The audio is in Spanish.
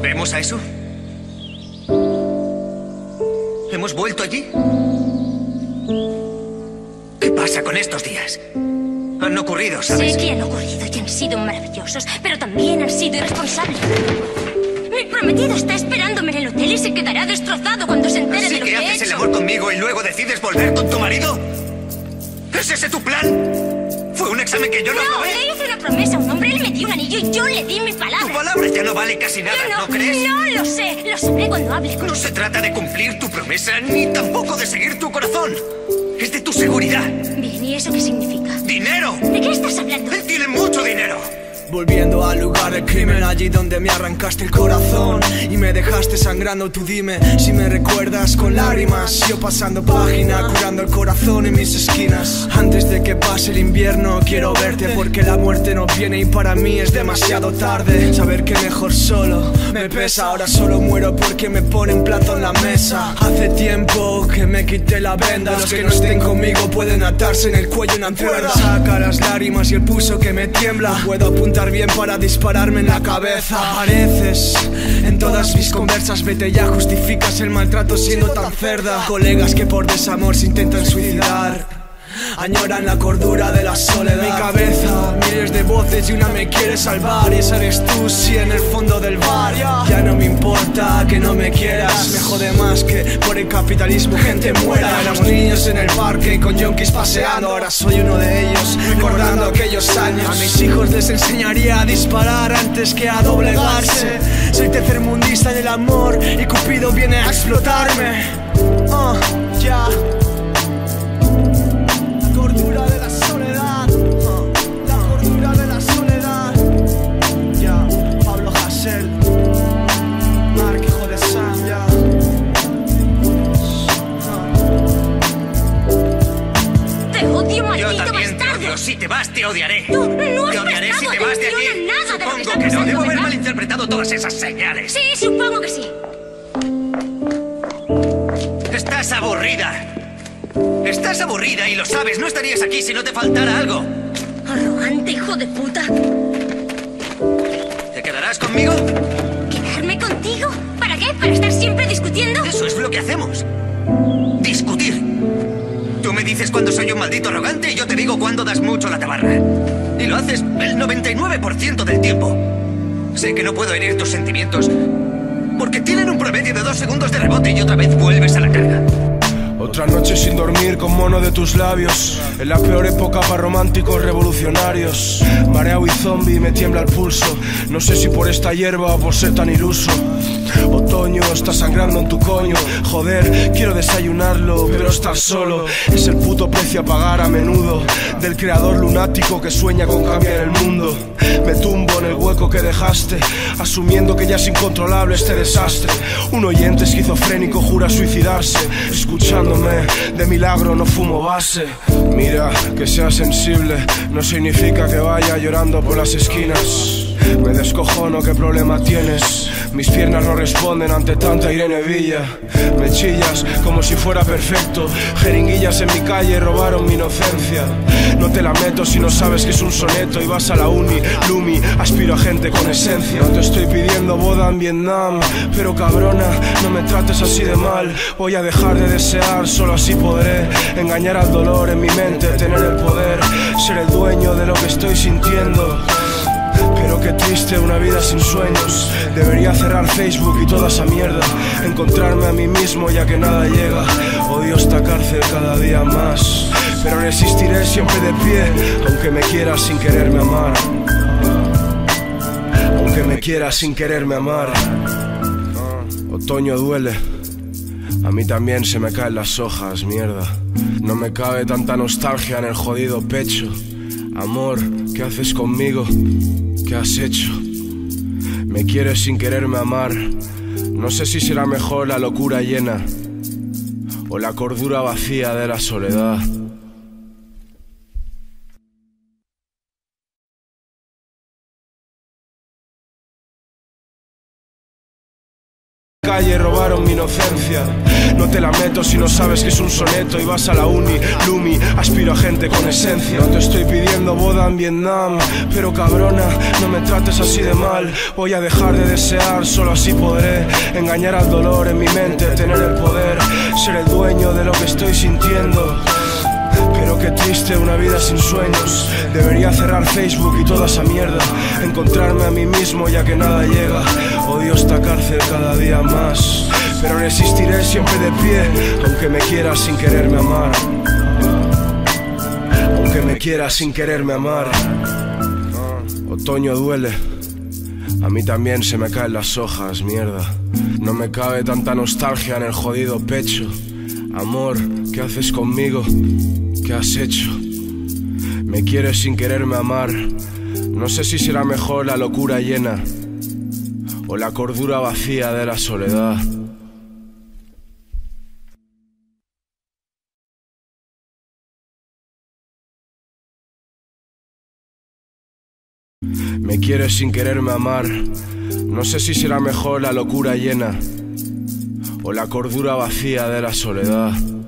¿Volvemos a eso? ¿Hemos vuelto allí? ¿Qué pasa con estos días? Han ocurrido, ¿sabes? Sé que han ocurrido y han sido maravillosos, pero también han sido irresponsables. Mi prometido está esperándome en el hotel y se quedará destrozado cuando se entere ¿Así de lo que que he haces el hecho. amor conmigo y luego decides volver con tu marido? ¿Es ese tu plan? ¿Fue un examen que yo no le hice una promesa a un hombre, él me dio un anillo y yo le di mi Tu palabra. palabra ya no vale casi nada, ¿no crees? No lo sé, lo sabré cuando hable con No se trata de cumplir tu promesa, ni tampoco de seguir tu corazón. Es de tu seguridad. Bien, ¿y eso qué significa? ¡Dinero! ¿De qué estás hablando? Él tiene mucho dinero. Volviendo al lugar del crimen, allí donde me arrancaste el corazón me dejaste sangrando, tú dime si me recuerdas con lágrimas. Yo pasando página, curando el corazón en mis esquinas. Antes de que pase el invierno, quiero verte porque la muerte no viene y para mí es demasiado tarde. Saber que mejor solo me pesa, ahora solo muero porque me ponen plato en la mesa. Hace tiempo que me quité la venda, los que no estén conmigo pueden atarse en el cuello una cuerda. Saca las lágrimas y el pulso que me tiembla. Puedo apuntar bien para dispararme en la cabeza. Pareces en todas mis conversas, vete ya, justificas el maltrato siendo tan cerda. Colegas que por desamor se intentan suicidar. Añoran la cordura de la soledad. Mi cabeza, miles de voces y una me quiere salvar. Y esa eres tú, si en el fondo del bar. Ya no me importa que no me quieras. Me jode más que por el capitalismo gente muera. Éramos niños en el parque con yonkis paseando. Ahora soy uno de ellos, recordando aquellos años. A mis hijos les enseñaría a disparar antes que a doblegarse. Tercermundista del amor y Cupido viene a explotarme. Ah, ya. Te odio, Yo maldito también te bastardo. odio. Si te vas, te odiaré. Tú no has te odiaré si te vas de aquí. nada de lo que Supongo está que no. Debo haber ¿verdad? malinterpretado todas esas señales. Sí, supongo que sí. Estás aburrida. Estás aburrida y lo sabes. No estarías aquí si no te faltara algo. Arrogante hijo de puta. ¿Te quedarás conmigo? ¿Quedarme contigo? ¿Para qué? ¿Para estar siempre discutiendo? Eso es lo que hacemos. Dices cuando soy un maldito arrogante y yo te digo cuando das mucho la tabarra. Y lo haces el 99% del tiempo. Sé que no puedo herir tus sentimientos porque tienen un promedio de dos segundos de rebote y otra vez vuelves a la carga. Otra noche sin dormir con mono de tus labios. En la peor época para románticos revolucionarios. Mareado y zombie me tiembla el pulso. No sé si por esta hierba o por ser tan iluso. Otoño está sangrando en tu coño. Joder, quiero desayunarlo, pero estar solo es el puto precio a pagar a menudo. Del creador lunático que sueña con cambiar el mundo. Me tumbo en el hueco que dejaste, asumiendo que ya es incontrolable este desastre. Un oyente esquizofrénico jura suicidarse, escuchándome. De milagro no fumo base. Mira, que sea sensible no significa que vaya llorando por las esquinas. Me descojono, ¿qué problema tienes? Mis piernas no responden ante tanta Irene Villa. Me chillas como si fuera perfecto. Jeringuillas en mi calle robaron mi inocencia. No te la meto si no sabes que es un soneto y vas a la uni. Lumi, aspiro a gente con esencia. No te estoy pidiendo boda en Vietnam, pero cabrona, no me trates así de mal. Voy a dejar de desear, solo así podré engañar al dolor en mi mente, tener el poder, ser el dueño de lo que estoy sintiendo. Pero qué triste una vida sin sueños. Debería cerrar Facebook y toda esa mierda. Encontrarme a mí mismo ya que nada llega. Odio esta cárcel cada día más. Pero resistiré siempre de pie, aunque me quieras sin quererme amar. Aunque me quieras sin quererme amar. Otoño duele. A mí también se me caen las hojas, mierda. No me cabe tanta nostalgia en el jodido pecho. Amor, ¿qué haces conmigo? ¿Qué has hecho? Me quieres sin quererme amar. No sé si será mejor la locura llena o la cordura vacía de la soledad. Calle robaron mi inocencia. No te la meto si no sabes que es un soneto y vas a la uni, Lumi, aspiro a gente con esencia. No te estoy pidiendo boda en Vietnam, pero cabrona, no me trates así de mal. Voy a dejar de desear, solo así podré engañar al dolor en mi mente, tener el poder, ser el dueño de lo que estoy sintiendo. Pero qué triste una vida sin sueños. Debería cerrar Facebook y toda esa mierda. Encontrarme a mí mismo ya que nada llega. Odio esta cada día más. Pero resistiré siempre de pie, aunque me quiera sin quererme amar. Aunque me quiera sin quererme amar. Otoño duele. A mí también se me caen las hojas, mierda. No me cabe tanta nostalgia en el jodido pecho. Amor, ¿qué haces conmigo? ¿Qué has hecho? Me quieres sin quererme amar. No sé si será mejor la locura llena o la cordura vacía de la soledad. Me quieres sin quererme amar. No sé si será mejor la locura llena o la cordura vacía de la soledad.